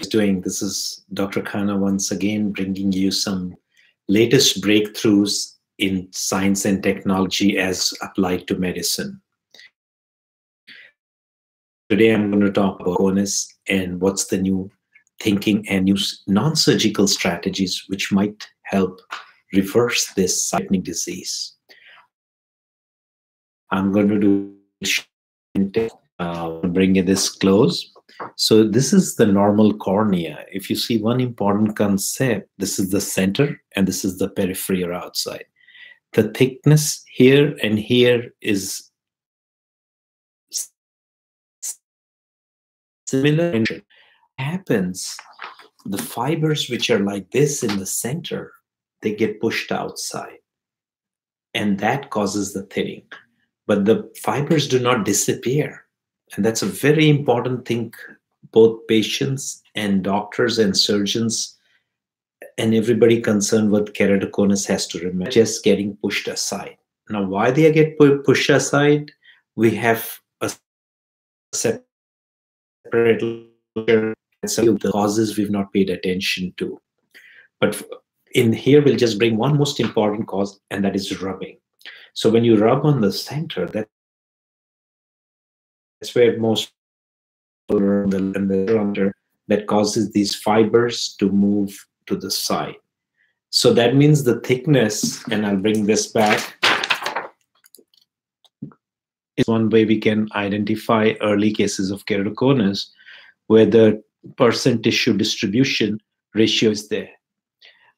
is doing. This is Dr. Khanna once again bringing you some latest breakthroughs in science and technology as applied to medicine. Today I'm going to talk about CONUS and what's the new thinking and new non-surgical strategies which might help reverse this frightening disease. I'm going to do uh, bring this close. So this is the normal cornea. If you see one important concept, this is the center and this is the periphery or outside. The thickness here and here is similar. Happens, the fibers which are like this in the center, they get pushed outside. And that causes the thinning. But the fibers do not disappear and that's a very important thing both patients and doctors and surgeons and everybody concerned with keratoconus has to remember just getting pushed aside. Now, why they get pushed aside? We have a separate the causes we've not paid attention to. But in here, we'll just bring one most important cause, and that is rubbing. So when you rub on the center, that that's where most that causes these fibers to move to the side. So that means the thickness, and I'll bring this back, is one way we can identify early cases of keratoconus where the percent tissue distribution ratio is there.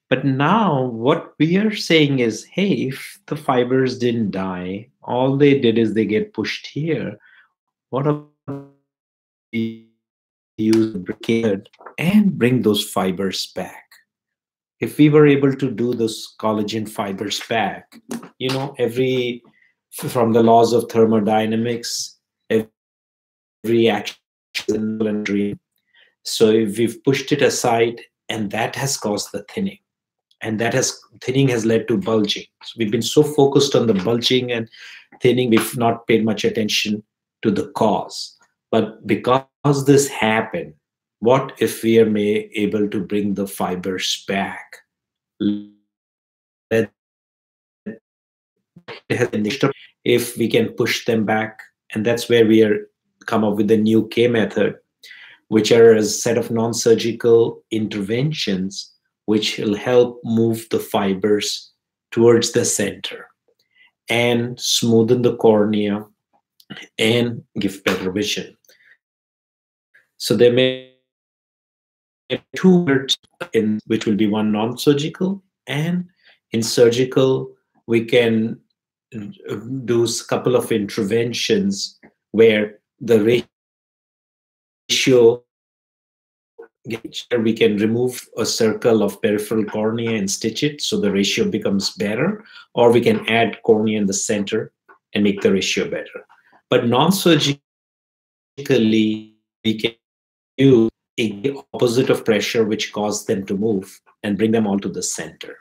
But now what we are saying is, hey, if the fibers didn't die, all they did is they get pushed here what about use brigade and bring those fibers back? If we were able to do those collagen fibers back, you know, every from the laws of thermodynamics, every action and dream. So if we've pushed it aside, and that has caused the thinning and that has thinning has led to bulging so we've been so focused on the bulging and thinning we've not paid much attention to the cause. But because this happened, what if we are may able to bring the fibers back? If we can push them back, and that's where we are come up with the new K method, which are a set of non-surgical interventions which will help move the fibers towards the center and smoothen the cornea and give better vision. So there may be two words in which will be one non-surgical and in surgical we can uh, do a couple of interventions where the ratio we can remove a circle of peripheral cornea and stitch it so the ratio becomes better or we can add cornea in the center and make the ratio better but non-surgically, we can use the opposite of pressure, which caused them to move and bring them all to the center.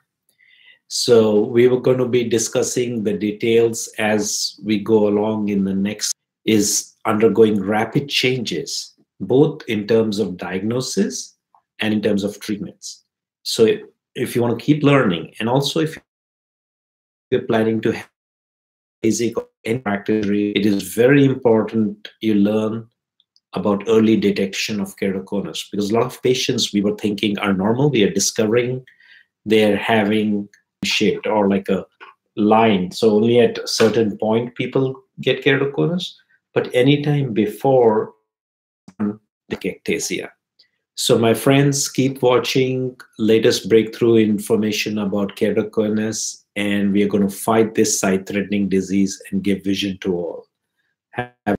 So we were going to be discussing the details as we go along in the next is undergoing rapid changes, both in terms of diagnosis and in terms of treatments. So if you want to keep learning, and also if you're planning to basic in practice, it is very important you learn about early detection of keratoconus because a lot of patients we were thinking are normal. We are discovering they're having shaped or like a line. So only at a certain point people get keratoconus, but anytime before the ectasia. So my friends, keep watching latest breakthrough information about keratoconus and we are going to fight this sight-threatening disease and give vision to all. Have